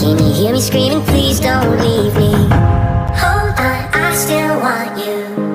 Can you hear me screaming, please don't leave me. Hold on, I still want you.